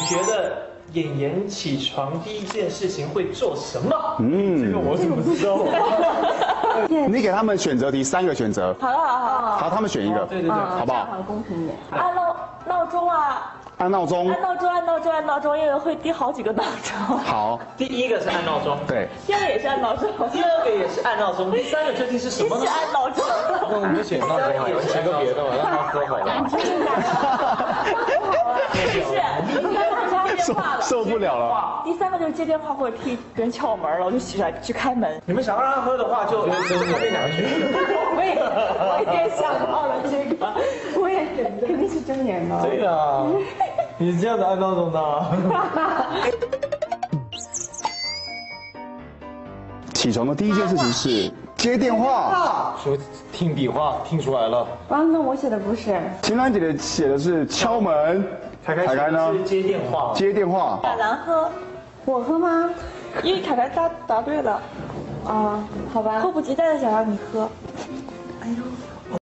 你觉得演员起床第一件事情会做什么？嗯，这个我怎么知道？你给他们选择题三个选择，好了好了好了，好，他们选一个，对对对，好不好？好公平一点。按闹闹钟啊，按闹钟，按闹钟，按闹钟，按闹钟，因为会滴好几个闹钟。好，第一个是按闹钟，对，第二个也是按闹钟，第二个也是按闹钟，第三个究竟是什么呢？按闹钟。那我们选闹钟啊，有选个别的吧，让他喝好了。受不了了。第三个就是接电话或者踢别人敲门了，我就起来去开门。你们想让他喝的话，就就这两个选择。我也我也想到了这个，我也肯定是睁眼的。对啊，你是这样子按闹钟的啊？起床的第一件事情是接电话。说听笔画听出来了，啊，那我写的不是，秦岚姐姐写的是敲门，凯凯凯凯呢接电话，接电话。亚兰喝，我喝吗？因为凯凯答答对了，啊，好吧迫。不及待的想让你喝。哎呦，